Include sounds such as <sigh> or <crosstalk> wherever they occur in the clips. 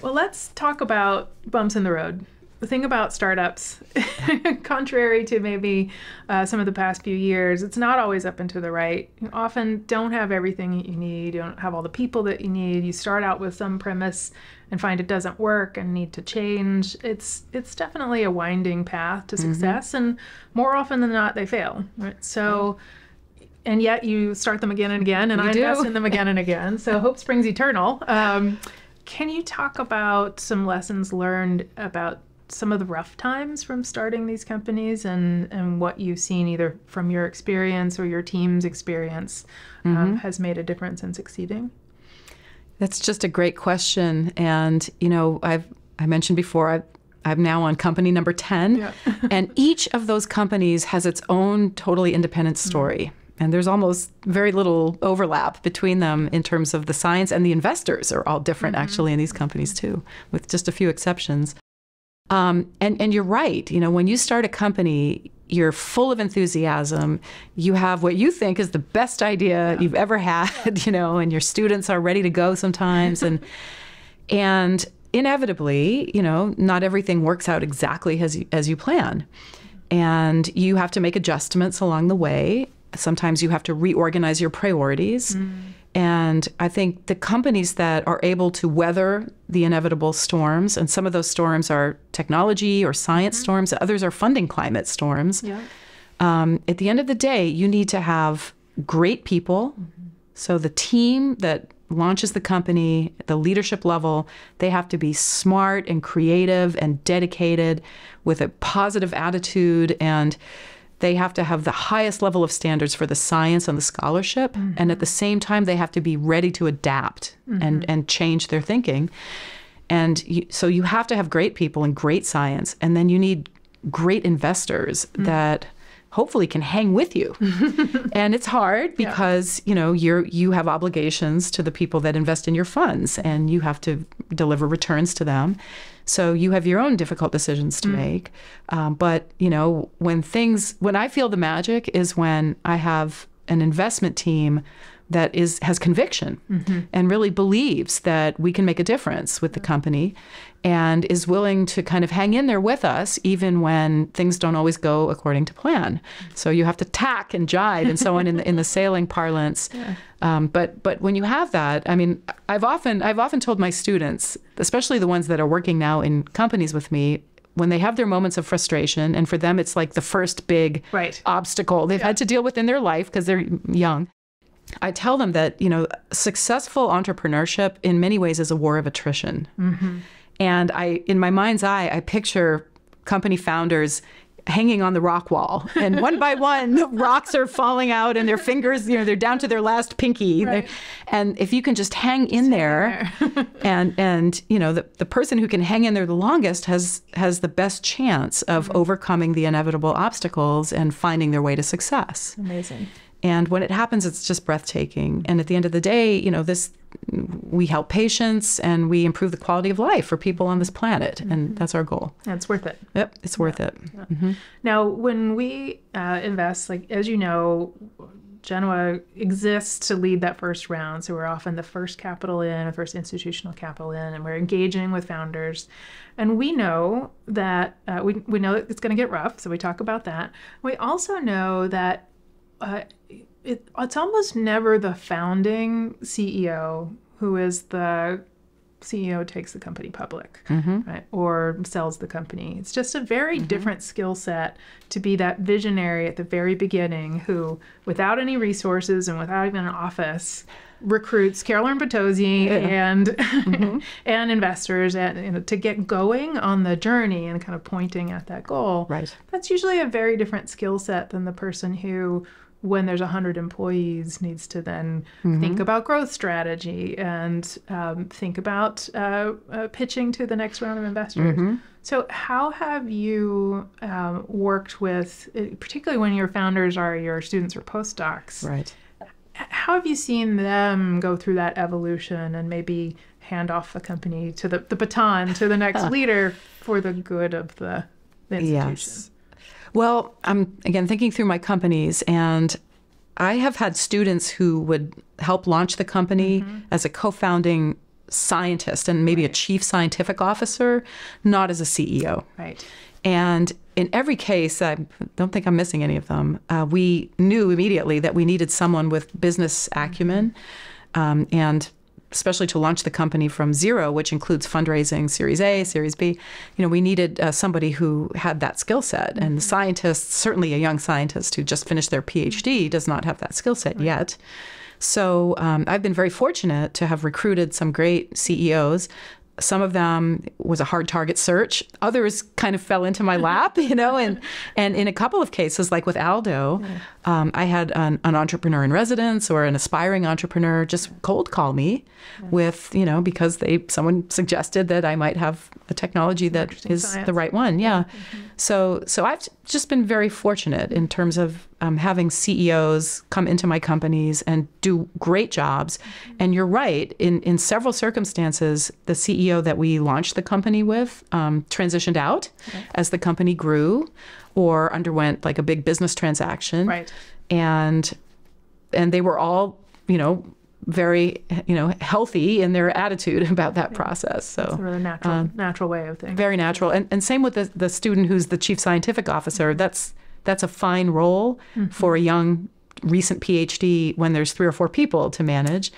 Well, let's talk about bumps in the road. The thing about startups, <laughs> contrary to maybe uh, some of the past few years, it's not always up and to the right. You often don't have everything you need. You don't have all the people that you need. You start out with some premise and find it doesn't work and need to change. It's it's definitely a winding path to success, mm-hmm. and more often than not, they fail. Right? So. And yet you start them again and again, and you I do. invest in them again and again. So <laughs> hope springs eternal. Um, can you talk about some lessons learned about some of the rough times from starting these companies and, and what you've seen either from your experience or your team's experience um, mm-hmm. has made a difference in succeeding? That's just a great question. And, you know, I've, I mentioned before, I've, I'm now on company number 10. Yeah. and each of those companies has its own totally independent mm. story. Mm-hmm. And there's almost very little overlap between them in terms of the science and the investors are all different mm-hmm. actually in these companies too, with just a few exceptions. Um, and and you're right. You know, when you start a company, you're full of enthusiasm. You have what you think is the best idea yeah. you've ever had. <laughs> You know, and your students are ready to go sometimes, and <laughs> and inevitably, you know, not everything works out exactly as you, as you plan, and you have to make adjustments along the way. Sometimes you have to reorganize your priorities. Mm. And I think the companies that are able to weather the inevitable storms, and some of those storms are technology or science mm-hmm. storms, others are funding climate storms. Yeah. Um, at the end of the day, you need to have great people. Mm-hmm. So the team that launches the company, the leadership level, they have to be smart and creative and dedicated with a positive attitude and they have to have the highest level of standards for the science and the scholarship mm-hmm. and at the same time they have to be ready to adapt mm-hmm. and and change their thinking and you, so you have to have great people and great science and then you need great investors mm-hmm. that hopefully can hang with you. <laughs> and it's hard because, yeah. you know, you're you have obligations to the people that invest in your funds and you have to deliver returns to them. So you have your own difficult decisions to mm. make. Um, but, you know, when things when I feel the magic is when I have an investment team that is has conviction mm-hmm. and really believes that we can make a difference with the company and is willing to kind of hang in there with us even when things don't always go according to plan. So you have to tack and jive and so on in the, in the sailing parlance. <laughs> Yeah. Um, but but when you have that, I mean, I've often I've often told my students, especially the ones that are working now in companies with me, when they have their moments of frustration, and for them it's like the first big right. obstacle they've yeah. had to deal with in their life because they're young. I tell them that you know successful entrepreneurship in many ways is a war of attrition. Mm-hmm. And I, in my mind's eye, I picture company founders hanging on the rock wall and one by <laughs> one the rocks are falling out and their fingers you know they're down to their last pinky right. and if you can just hang in just there, hang there. <laughs> and and you know the, the person who can hang in there the longest has has the best chance of mm-hmm. overcoming the inevitable obstacles and finding their way to success amazing and when it happens, it's just breathtaking. And at the end of the day, you know, this we help patients and we improve the quality of life for people on this planet, mm-hmm. and that's our goal. And it's worth it. Yep, it's yeah. worth it. Yeah. Mm-hmm. Now, when we uh, invest, like as you know, Genoa exists to lead that first round. So we're often the first capital in, the first institutional capital in, and we're engaging with founders. And we know that uh, we, we know that it's going to get rough. So we talk about that. We also know that uh, it, it's almost never the founding CEO who is the CEO takes the company public, mm-hmm. right, or sells the company. It's just a very mm-hmm. different skill set to be that visionary at the very beginning, who, without any resources and without even an office, recruits Carolyn Bertozzi yeah. and mm-hmm. <laughs> and investors and you know, to get going on the journey and kind of pointing at that goal. Right. That's usually a very different skill set than the person who when there's 100 employees needs to then mm-hmm. think about growth strategy and um, think about uh, uh, pitching to the next round of investors mm-hmm. so how have you um, worked with uh, particularly when your founders are your students or postdocs right how have you seen them go through that evolution and maybe hand off the company to the, the baton to the next <laughs> leader for the good of the, the institution yes. Well, I'm again thinking through my companies, and I have had students who would help launch the company mm-hmm. as a co founding scientist and maybe a chief scientific officer, not as a CEO. Right. And in every case, I don't think I'm missing any of them. Uh, we knew immediately that we needed someone with business acumen um, and especially to launch the company from zero, which includes fundraising, Series A, Series B, you know, we needed uh, somebody who had that skill set. Mm-hmm. And the scientists, certainly a young scientist who just finished their PhD, does not have that skill set right. yet. So um, I've been very fortunate to have recruited some great CEOs some of them was a hard target search. Others kind of fell into my <laughs> lap, you know, and and in a couple of cases, like with Aldo, yeah. um, I had an, an, entrepreneur in residence or an aspiring entrepreneur just cold call me yeah. with, you know, because they someone suggested that I might have a technology that is science. the right one. Yeah. Mm-hmm. So so I've just been very fortunate in terms of um, having CEOs come into my companies and do great jobs. Mm-hmm. And you're right, in, in several circumstances, the CEO that we launched the company with um, transitioned out okay. as the company grew or underwent like a big business transaction. Right. And and they were all, you know, very you know healthy in their attitude <laughs> about that process. So it's a really natural um, natural way of thinking. Very natural, and and same with the the student who's the chief scientific officer. That's that's a fine role mm-hmm. for a young recent PhD when there's three or four people to manage.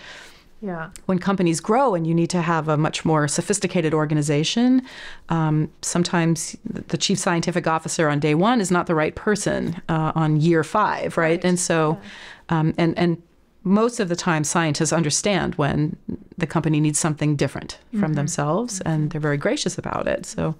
Yeah. When companies grow and you need to have a much more sophisticated organization, um, sometimes the chief scientific officer on day one is not the right person uh, on year five, right? right. And so, yeah. um, and and most of the time, scientists understand when the company needs something different from mm-hmm. themselves, mm-hmm. and they're very gracious about it. So.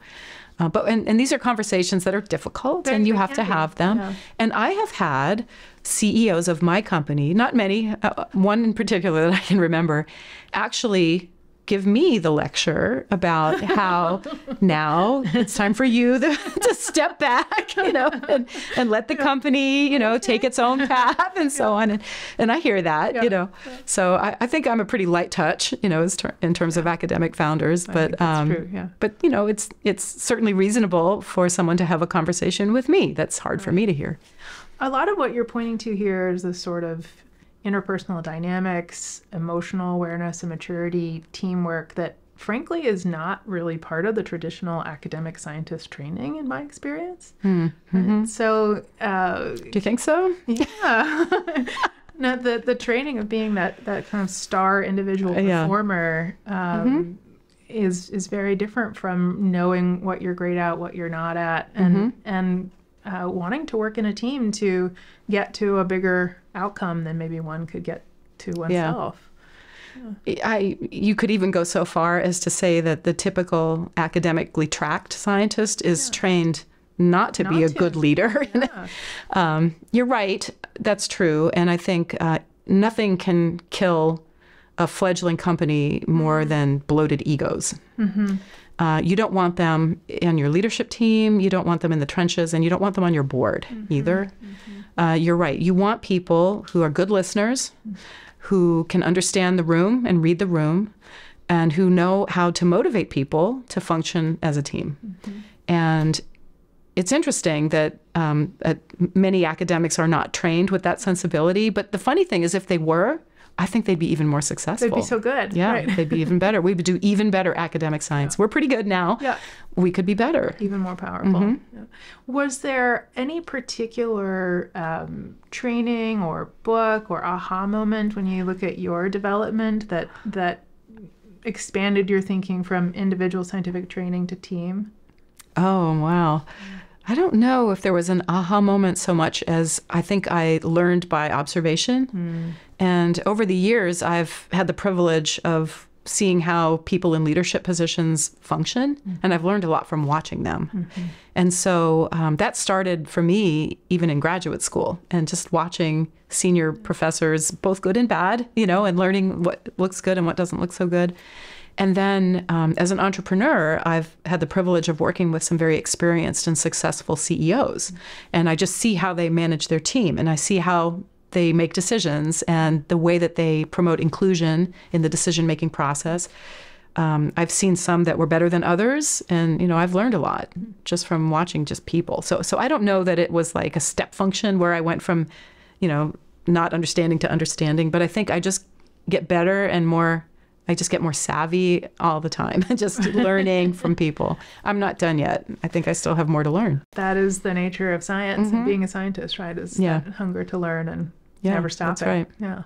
Uh, but and, and these are conversations that are difficult, and you have to have them. Yeah. And I have had CEOs of my company, not many, uh, one in particular that I can remember, actually give me the lecture about how <laughs> now it's time for you to, <laughs> to step back, you know, and, and let the company, you know, take its own path and so on. And, and I hear that, yeah. you know. So I, I, think I'm a pretty light touch, you know, ter- in terms of academic founders. But um, true, yeah. but you know, it's it's certainly reasonable for someone to have a conversation with me. That's hard right. for me to hear. A lot of what you're pointing to here is this sort of interpersonal dynamics, emotional awareness and maturity, teamwork that frankly is not really part of the traditional academic scientist training in my experience. Hmm. Mm-hmm. So, uh, do you think so? Yeah. <laughs> no, the the training of being that that kind of star individual performer yeah. um, mm-hmm. is is very different from knowing what you're great at, what you're not at, and mm-hmm. and uh, wanting to work in a team to get to a bigger outcome than maybe one could get to oneself. Yeah. I, you could even go so far as to say that the typical academically tracked scientist is yeah. trained not to not be a to. good leader. <laughs> Yeah. um, you're right, that's true. And I think uh, nothing can kill a fledgling company more mm-hmm. than bloated egos. Mm-hmm. Uh, you don't want them on your leadership team, you don't want them in the trenches, and you don't want them on your board mm-hmm. either. Mm-hmm. Uh, you're right. You want people who are good listeners, who can understand the room and read the room, and who know how to motivate people to function as a team. Mm-hmm. And it's interesting that, um, that many academics are not trained with that sensibility. But the funny thing is, if they were, I think they'd be even more successful. They'd be so good. Yeah, right. they'd be even better. We would do even better academic science. Yeah. We're pretty good now. Yeah. We could be better. Even more powerful. Mm-hmm. Yeah. Was there any particular um, training or book or aha moment when you look at your development that that expanded your thinking from individual scientific training to team? Oh, wow. I don't know if there was an aha moment so much as I think I learned by observation. Mm. And over the years, I've had the privilege of seeing how people in leadership positions function, mm-hmm. and I've learned a lot from watching them. Mm-hmm. And so um, that started for me even in graduate school, and just watching senior professors, both good and bad, you know, and learning what looks good and what doesn't look so good. And then um, as an entrepreneur, I've had the privilege of working with some very experienced and successful CEOs. And I just see how they manage their team and I see how they make decisions and the way that they promote inclusion in the decision making process. Um, I've seen some that were better than others, and you know I've learned a lot just from watching just people. So so I don't know that it was like a step function where I went from, you know, not understanding to understanding, but I think I just get better and more I just get more savvy all the time, <laughs> just <laughs> learning from people. I'm not done yet. I think I still have more to learn. That is the nature of science and being a scientist, right? Is Yeah. that hunger to learn and Yeah, never stop that's it. right. Yeah.